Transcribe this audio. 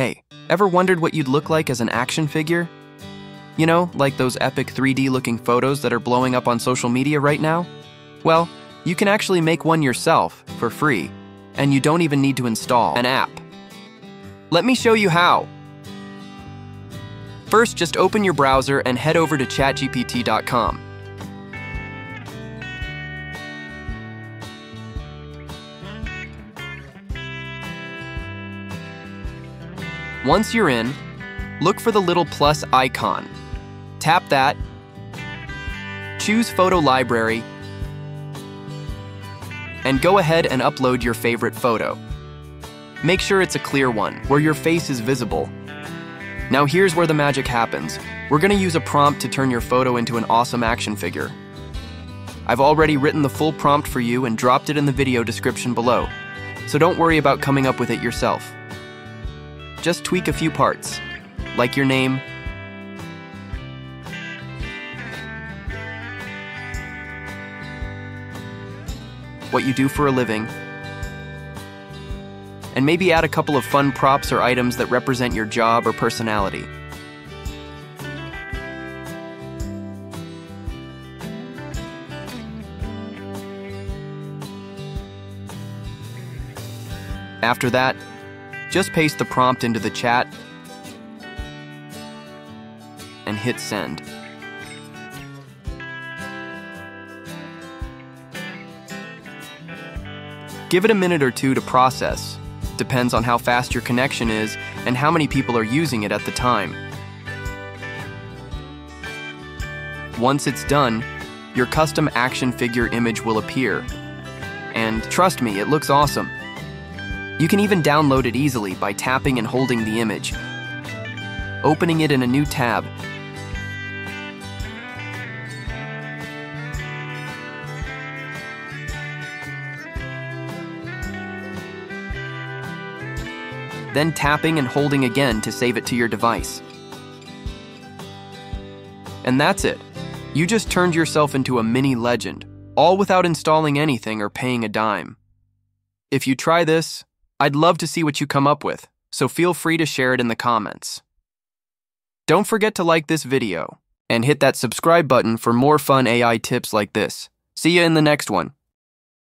Hey, ever wondered what you'd look like as an action figure? You know, like those epic 3D looking photos that are blowing up on social media right now? Well, you can actually make one yourself for free, and you don't even need to install an app. Let me show you how. First, just open your browser and head over to chatgpt.com. Once you're in, look for the little plus icon. Tap that, choose Photo Library, and go ahead and upload your favorite photo. Make sure it's a clear one, where your face is visible. Now here's where the magic happens. We're gonna use a prompt to turn your photo into an awesome action figure. I've already written the full prompt for you and dropped it in the video description below, so don't worry about coming up with it yourself. Just tweak a few parts, like your name, what you do for a living, and maybe add a couple of fun props or items that represent your job or personality. After that, just paste the prompt into the chat and hit send. Give it a minute or two to process. Depends on how fast your connection is and how many people are using it at the time. Once it's done, your custom action figure image will appear. And trust me, it looks awesome. You can even download it easily by tapping and holding the image, opening it in a new tab, then tapping and holding again to save it to your device. And that's it. You just turned yourself into a mini legend, all without installing anything or paying a dime. If you try this, I'd love to see what you come up with, so feel free to share it in the comments. Don't forget to like this video and hit that subscribe button for more fun AI tips like this. See you in the next one.